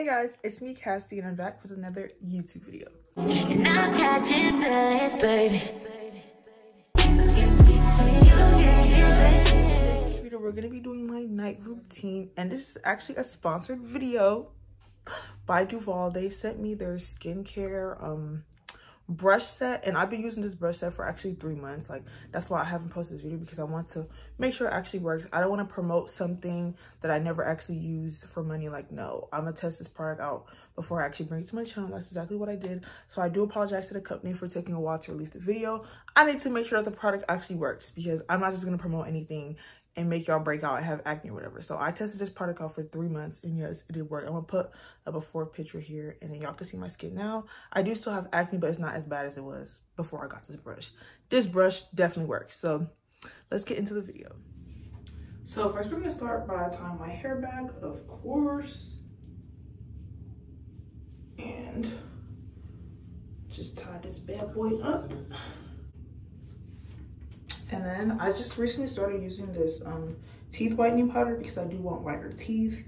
Hey guys, it's me Cassie and I'm back with another YouTube video. And I'm catching feelings, baby. We're gonna be doing my night routine and this is actually a sponsored video by Duvolle. They sent me their skincare um brush set and I've been using this brush set for actually three months. Like that's why I haven't posted this video because I want to make sure it actually works. I don't want to promote something that I never actually use for money. Like no I'm gonna test this product out before I actually bring it to my channel. That's exactly what I did. So I do apologize to the company for taking a while to release the video. I need to make sure that the product actually works because I'm not just gonna promote anything and make y'all break out and have acne or whatever. So I tested this product out for three months and yes, it did work. I'm gonna put a before picture here and then y'all can see my skin now. I do still have acne, but it's not as bad as it was before I got this brush. This brush definitely works. So let's get into the video. So first we're gonna start by tying my hair back, of course. And just tie this bad boy up. And then I just recently started using this um, teeth whitening powder because I do want whiter teeth.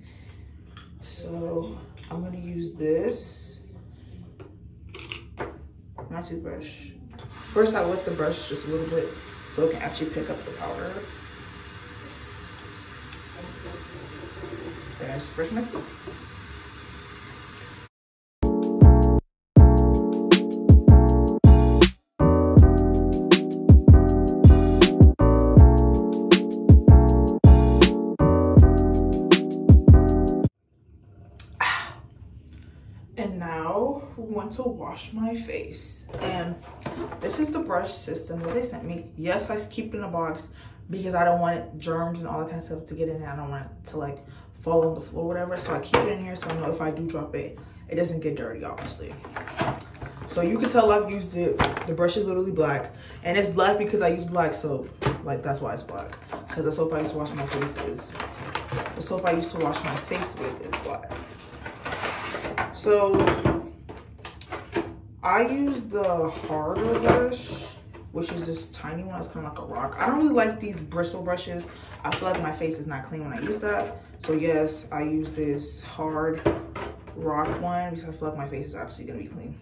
So I'm gonna use this. My toothbrush. First I wet the brush just a little bit so it can actually pick up the powder. Then I just brush my teeth. And now we want to wash my face. And this is the brush system that they sent me. Yes, I keep in a box because I don't want germs and all that kind of stuff to get in there. I don't want it to like fall on the floor whatever. So I keep it in here so I know if I do drop it, it doesn't get dirty, obviously. So you can tell I've used it. The brush is literally black. And it's black because I use black soap. Like that's why it's black. Because the soap I used to wash my face is, the soap I used to wash my face with is black. So I use the harder brush, which is this tiny one. It's kind of like a rock. I don't really like these bristle brushes. I feel like my face is not clean when I use that. So yes, I use this hard rock one because I feel like my face is actually gonna be clean.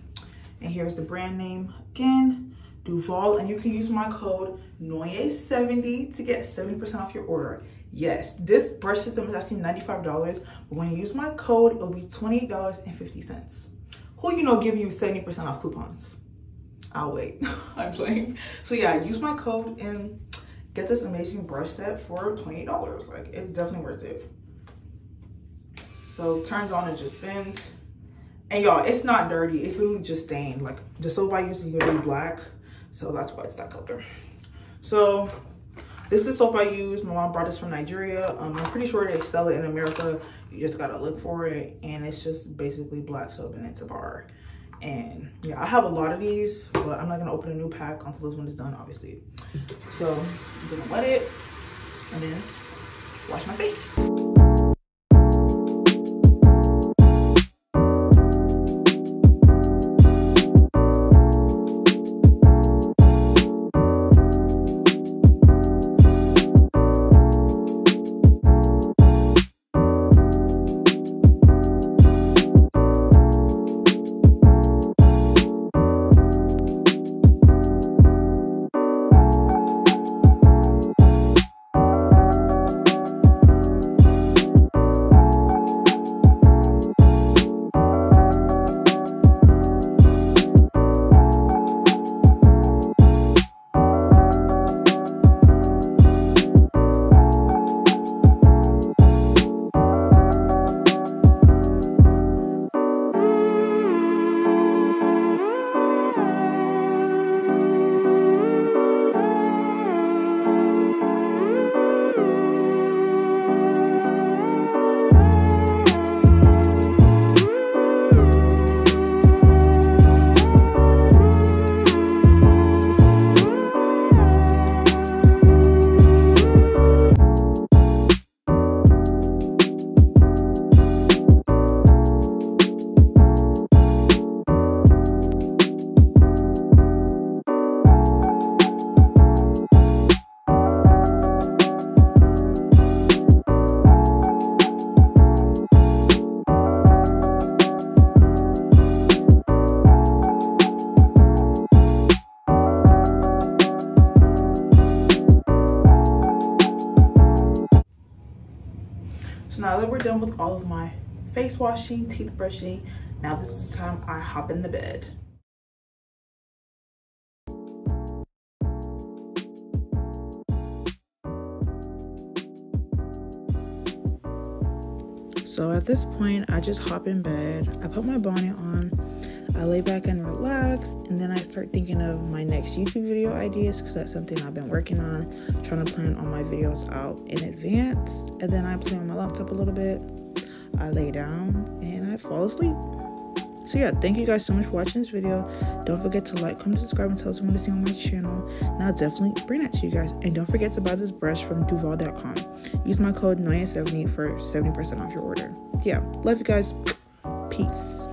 And here's the brand name again, Duvolle. And you can use my code NONYE70 to get 70% off your order. Yes, this brush system is actually $95, but when you use my code, it'll be $28.50. Who you know give you 70% off coupons? I'll wait, I'm playing. So yeah, use my code and get this amazing brush set for $28. Like it's definitely worth it. So turns on and just spins. And y'all, it's not dirty. It's literally just stained. Like the soap I use is really black. So that's why it's that color. So this is soap I use. My mom brought this from Nigeria. Um, I'm pretty sure they sell it in America. You just gotta look for it. And it's just basically black soap and it's a bar. And yeah, I have a lot of these, but I'm not gonna open a new pack until this one is done, obviously. So I'm gonna wet it and then wash my face. Face washing, teeth brushing. Now this is the time I hop in the bed. So at this point, I just hop in bed. I put my bonnet on. I lay back and relax, and then I start thinking of my next YouTube video ideas because that's something I've been working on, trying to plan all my videos out in advance. And then I play on my laptop a little bit. I lay down and I fall asleep. So yeah, thank you guys so much for watching this video. Don't forget to like, comment, subscribe, and tell us what you want to see on my channel. And I'll definitely bring that to you guys. And don't forget to buy this brush from Duvolle.com. Use my code NONYE70 for 70% off your order. Yeah, love you guys. Peace.